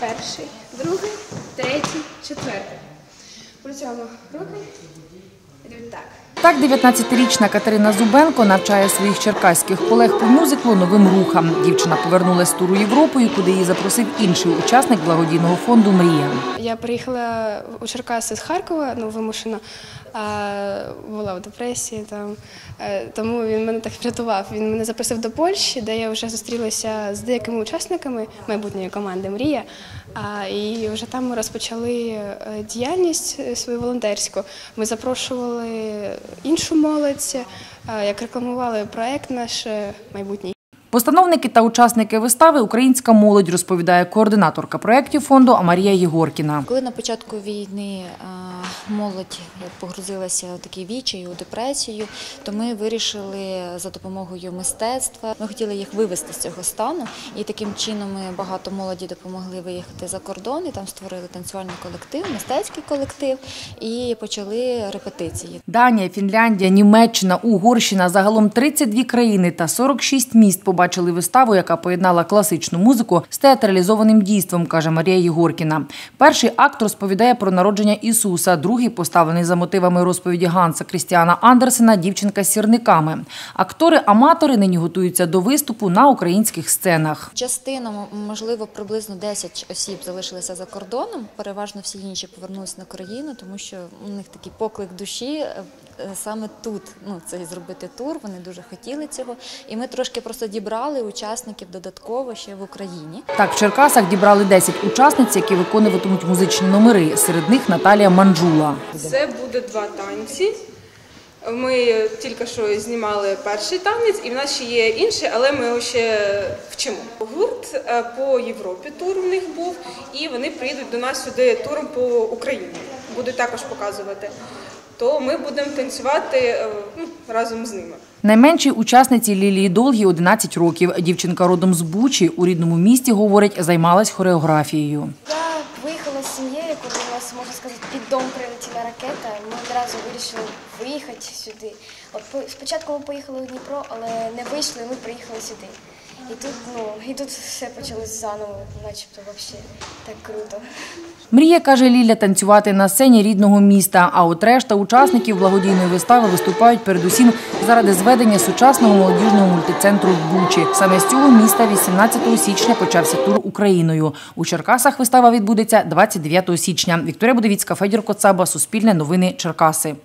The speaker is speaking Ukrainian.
перший, другий, третій, четвертий. Працюємо руки. Йдуть так. Так 19-річна Катерина Зубенко навчає своїх черкаських колег по мюзиклу новим рухам. Дівчина повернулась з туру Європою, куди її запросив інший учасник благодійного фонду Мрія. Я приїхала у Черкаси з Харкова, ну вимушено, а, була в депресії там. Е, Тому він мене так врятував. Він мене запросив до Польщі, де я вже зустрілася з деякими учасниками майбутньої команди Мрія. І вже там ми розпочали е, діяльність свою волонтерську. Ми запрошували іншу молодь, е, як рекламували проект наш е, майбутній. Постановники та учасники вистави Українська молодь розповідає координаторка проєктів фонду Амарія Єгоркіна. Коли на початку війни а, молодь погрузилася у такі вічі, у депресію, то ми вирішили за допомогою мистецтва. Ми хотіли їх вивести з цього стану, і таким чином ми багато молоді допомогли виїхати за кордон. І там створили танцювальний колектив, мистецький колектив і почали репетиції. Данія, Фінляндія, Німеччина, Угорщина, загалом 32 країни та 46 міст побачили виставу, яка поєднала класичну музику з театралізованим дійством, каже Марія Єгоркіна. Перший акт розповідає про народження Ісуса, другий поставлений за мотивами розповіді Ганса Крістіана Андерсена Дівчинка з сірниками. Актори-аматори нині готуються до виступу на українських сценах. Частина, можливо, приблизно 10 осіб залишилися за кордоном. Переважно всі інші повернулися на країну, тому що у них такий поклик душі е, саме тут. Ну це зробити тур. Вони дуже хотіли цього. І ми трошки просто дібрали учасників додатково ще в Україні. Так, в Черкасах дібрали 10 учасниць, які виконуватимуть музичні номери. Серед них Наталія Манджула. Це буде два танці. Ми тільки що знімали перший танець, і в нас ще є інший, але ми його ще вчимо. Гурт е, по Європі тур у них був, і вони приїдуть до нас сюди туром по Україні. Будуть також показувати. То ми будемо танцювати е, ну, разом з ними. Найменшій учасниці Лілії Долгі 11 років. Дівчинка родом з Бучі у рідному місті, говорить, займалась хореографією. Я виїхала з сім'єю, коли у нас, можна сказати, під дом прилетіла ракета. Ми одразу вирішили виїхати сюди. От по- спочатку ми поїхали у Дніпро, але не вийшли, ми приїхали сюди. І тут, ну, і тут все почалось заново, начебто взагалі так круто. Мріє, каже Ліля, танцювати на сцені рідного міста. А от решта учасників благодійної вистави виступають передусім заради зведення сучасного молодіжного мультицентру в Бучі. Саме з цього міста 18 січня почався тур Україною. У Черкасах вистава відбудеться 29 січня. Вікторія Будовіцька, Федір Коцаба, Суспільне новини Черкаси.